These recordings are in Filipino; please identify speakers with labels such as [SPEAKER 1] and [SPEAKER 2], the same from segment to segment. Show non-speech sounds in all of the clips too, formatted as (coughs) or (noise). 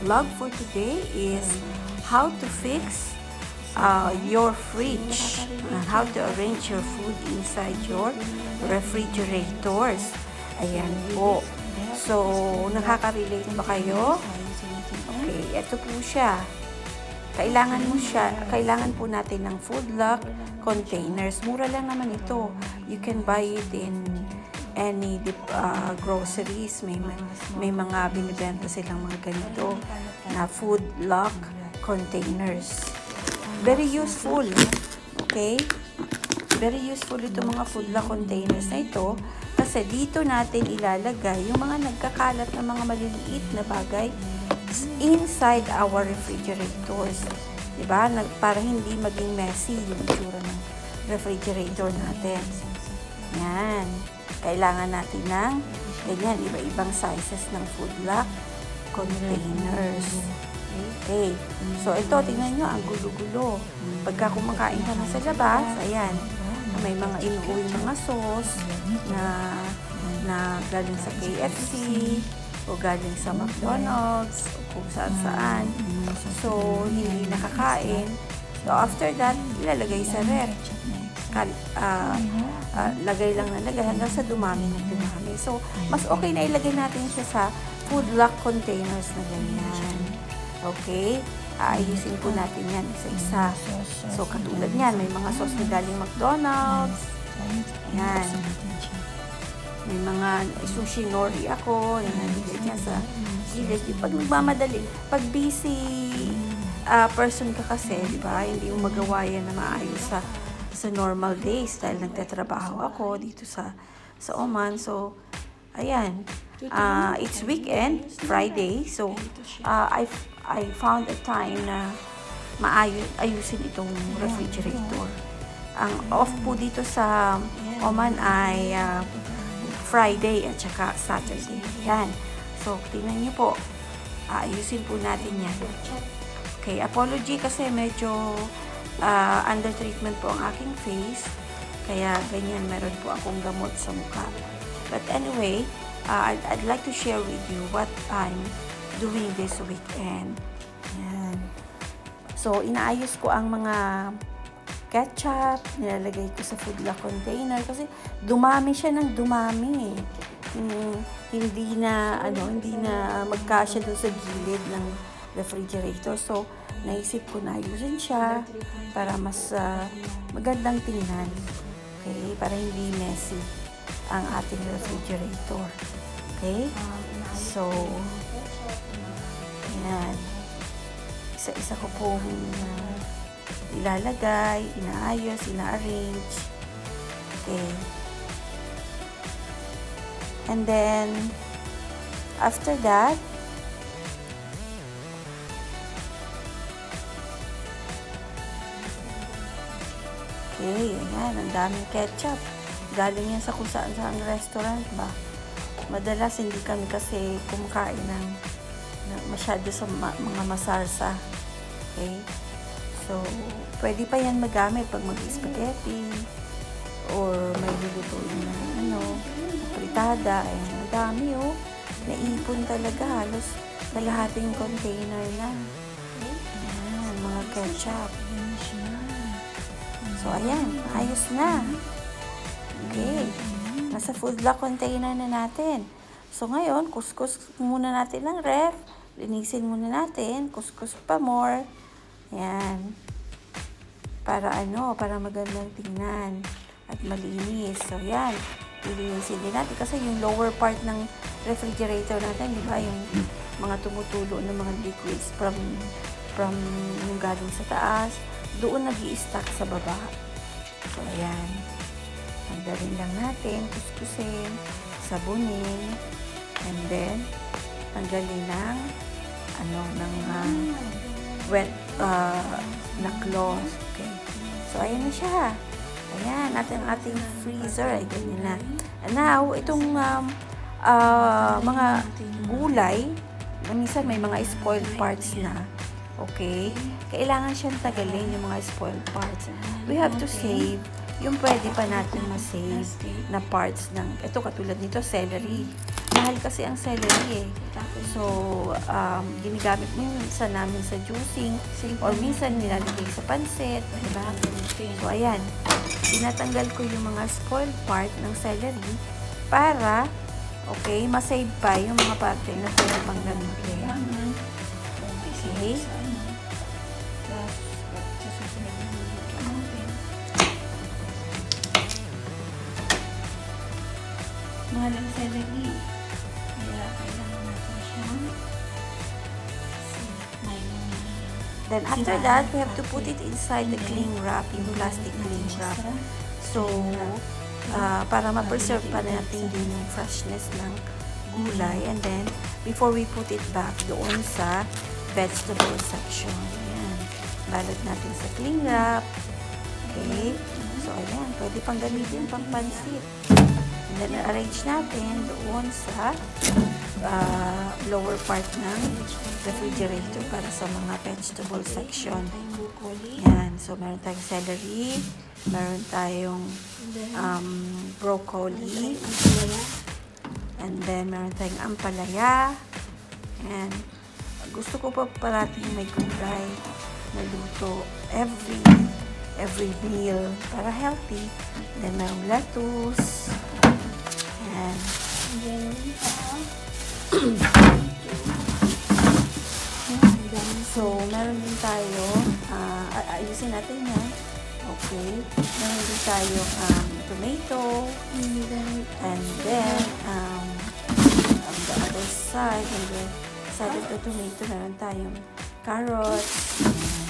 [SPEAKER 1] vlog for today is how to fix uh, your fridge and how to arrange your food inside your refrigerators. Ayan po. So, nakaka-relate ba kayo? Okay, ito po siya. Kailangan mo siya, kailangan po natin ng food lock containers. Mura lang naman ito. You can buy it in any uh, groceries. May, may mga binibenta silang mga ganito na food lock containers. Very useful. Okay? Very useful ito mga food lock containers na ito kasi dito natin ilalagay yung mga nagkakalat na mga maliliit na bagay inside our refrigerators. Diba? Para hindi maging messy yung itsura ng refrigerator natin. Yan. Kailangan natin ng ganyan, iba-ibang sizes ng food lock containers. Okay. So, ito, tingnan nyo, ang gulo-gulo. Pagka kumakain ka na sa labas, ayan, may mga inuwi mga sauce na na galing sa KFC, o galing sa McDonald's o kung saan saan. So, hindi nakakain. So, after that, ilalagay sa ref. Kal uh, uh, lagay lang na lagay hanggang sa dumami na dumami. So, mas okay na ilagay natin siya sa food lock containers na ganyan. Okay? Aayusin po natin yan isa-isa. So, katulad niyan, may mga sauce na galing McDonald's. Yan. May mga sushi nori ako, na nandito niya sa gilid. Pag nagmamadali, pag busy uh, person ka kasi, di ba, hindi mo magawa yan na maayos sa, sa normal days dahil nagtatrabaho ako dito sa sa Oman. So, ayan. Uh, it's weekend, Friday. So, uh, I, I found a time na maayos ayusin itong refrigerator. Ang off po dito sa Oman ay uh, Friday at saka Saturday. Yan. So, tingnan niyo po. Aayusin po natin yan. Okay, apology kasi medyo uh, under treatment po ang aking face. Kaya ganyan, meron po akong gamot sa mukha. But anyway, uh, I'd, I'd like to share with you what I'm doing this weekend. Yan. So, inaayos ko ang mga ketchup, nilalagay ko sa food lock container kasi dumami siya ng dumami. Hmm, hindi na ano, hindi na magkasya doon sa gilid ng refrigerator. So, naisip ko na ayusin siya para mas uh, magandang tingnan. Okay? Para hindi messy ang ating refrigerator. Okay? So, yan. Isa-isa ko pong uh, ilalagay, inaayos, ina-arrange. Okay. And then, after that, Okay, ayan, ang daming ketchup. Galing yan sa kung saan saan restaurant ba. Madalas hindi kami kasi kumakain ng, ng masyado sa ma, mga masarsa. Okay? So, pwede pa yan magamit pag mag-spaghetti or may lulutuin na ano, pritada. Ayan, madami oh. Naipon talaga. Halos kalahating container na. Ayan, mga ketchup. So, ayan. Ayos na. Okay. Nasa food lock container na natin. So, ngayon, kuskus muna natin ng ref. Linisin muna natin. Kuskus pa more. Yan. Para ano, para magandang tingnan at malinis. So, yan. Lilinisin din natin kasi yung lower part ng refrigerator natin, di ba, yung mga tumutulo ng mga liquids from from yung galing sa taas, doon nag stack sa baba. So, ayan. Tanggalin lang natin, kuskusin, sabunin, and then, tanggalin ng, ano, ng uh, wet uh, na cloth. Okay. So, ayan na siya. Ayan, ating ating freezer. Ay, ganyan na. And now, itong um, uh, mga gulay, minsan may mga spoiled parts na. Okay? Kailangan siyang tagalin yung mga spoiled parts. We have to save yung pwede pa natin ma-save na parts ng, ito katulad nito, celery. mahal kasi ang celery eh. So, um, ginagamit mo yun minsan namin sa juicing or minsan nilalagay sa pansit, di ba? So, ayan. Tinatanggal ko yung mga spoiled part ng celery para, okay, masave pa yung mga parte na pwede pang gamitin. Okay?
[SPEAKER 2] Mahal ang celery. Kaya kailangan natin siyang
[SPEAKER 1] Then after that, we have to put it inside the cling wrap, yung plastic cling wrap. So, uh, para ma-preserve pa natin din yung freshness ng gulay. And then, before we put it back doon sa vegetable section. Ayan. Balot natin sa cling wrap. Okay. So, ayan. Pwede pang gamitin pang pansit. And then, arrange natin doon sa uh, lower part ng refrigerator para sa mga vegetable section. Yan. So, meron tayong celery. Meron tayong um, broccoli. And then, meron tayong ampalaya. And gusto ko pa parating may gulay na luto every every meal para healthy. Then, merong lettuce. And, (coughs) So, meron din tayo, ay- ayusin natin yan. Okay. Meron din tayo um, tomato. And then, um, on the other side, on the side of the tomato, meron tayong carrots. Ayan.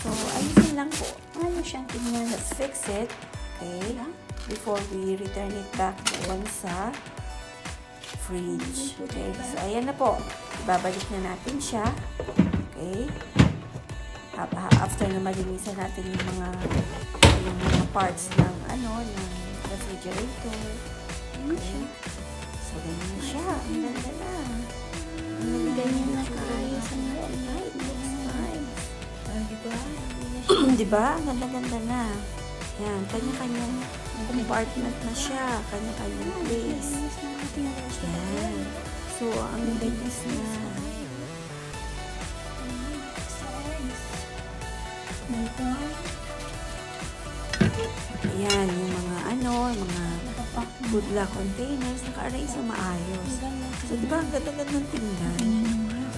[SPEAKER 1] So, ayusin lang po.
[SPEAKER 2] Ano siyang tingnan?
[SPEAKER 1] Let's fix it. Okay. Before we return it back doon sa fridge. Okay. So, ayan na po. Ibabalik na natin siya. Okay. After na malinisan natin yung mga yung mga parts ng ano, ng refrigerator. Okay. So, ganyan siya. Ang ganda na. Ang
[SPEAKER 2] Ganyan na
[SPEAKER 1] tsura.
[SPEAKER 2] natin.
[SPEAKER 1] It looks nice.
[SPEAKER 2] Ah, di ba? Hindi na siya.
[SPEAKER 1] Di ba? Ang ganda-ganda na. Yan, kanya-kanyang compartment na siya. Kanya-kanyang place. Yan. So, ang linis na. Ayan, yung mga ano, mga good luck containers, naka-arrange na maayos. So, di ba, ang ganda-ganda ng tingnan.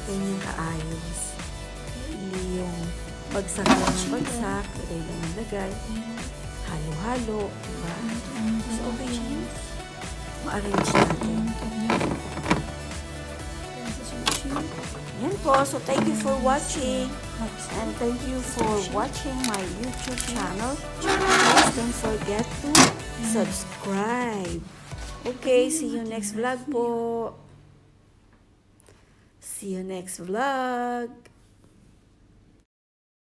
[SPEAKER 1] Ganyan kaayos. Hindi yung bagsak ng bagsak, lagay ng lagay. Halo-halo, di ba? So, okay yan. Ma-arrange natin. Yan po. So, thank you for watching. And thank you for watching my YouTube channel. Please don't forget to subscribe. Okay, see you next vlog po. See you next vlog.